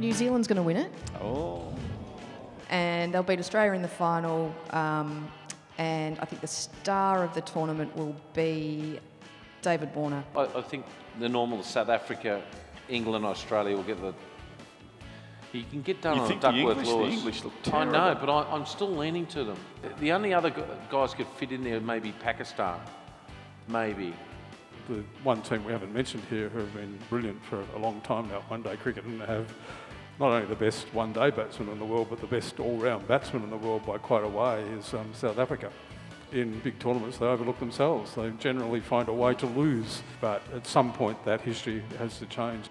New Zealand's going to win it, Oh. and they'll beat Australia in the final. Um, and I think the star of the tournament will be David Warner. I, I think the normal South Africa, England, Australia will get the. You can get done You on think the Duckworth English- the Lewis. English look I know, but I, I'm still leaning to them. The only other guys could fit in there maybe Pakistan, maybe. the one team we haven't mentioned here who have been brilliant for a long time now, one day cricket, and have not only the best one day batsman in the world, but the best all round batsman in the world by quite a way is um, South Africa. In big tournaments, they overlook themselves. They generally find a way to lose, but at some point, that history has to change.